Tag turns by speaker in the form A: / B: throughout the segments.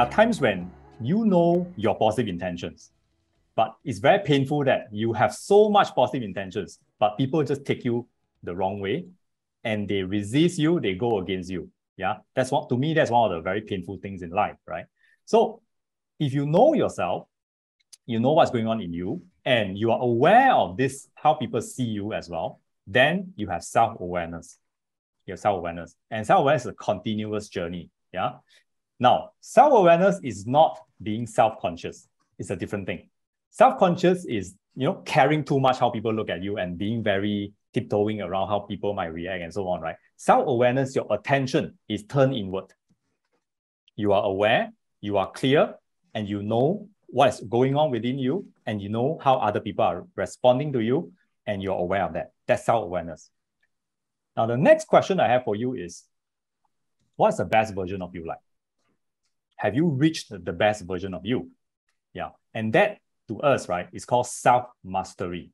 A: are times when you know your positive intentions, but it's very painful that you have so much positive intentions, but people just take you the wrong way and they resist you, they go against you. Yeah, that's what to me, that's one of the very painful things in life, right? So if you know yourself, you know what's going on in you, and you are aware of this, how people see you as well, then you have self-awareness. You have self-awareness. And self-awareness is a continuous journey. Yeah. Now, self-awareness is not being self-conscious. It's a different thing. Self-conscious is, you know, caring too much how people look at you and being very tiptoeing around how people might react and so on, right? Self-awareness, your attention is turned inward. You are aware, you are clear, and you know what is going on within you, and you know how other people are responding to you, and you're aware of that. That's self-awareness. Now, the next question I have for you is, what's the best version of you like? Have you reached the best version of you? Yeah. And that to us, right, is called self-mastery.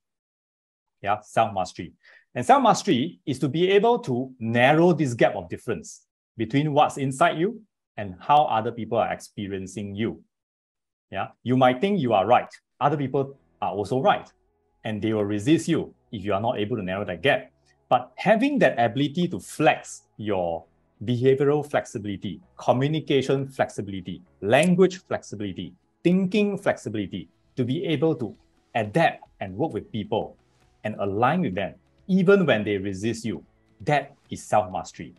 A: Yeah, self-mastery. And self-mastery is to be able to narrow this gap of difference between what's inside you and how other people are experiencing you. Yeah, you might think you are right. Other people are also right. And they will resist you if you are not able to narrow that gap. But having that ability to flex your behavioral flexibility, communication flexibility, language flexibility, thinking flexibility, to be able to adapt and work with people and align with them, even when they resist you, that is self mastery.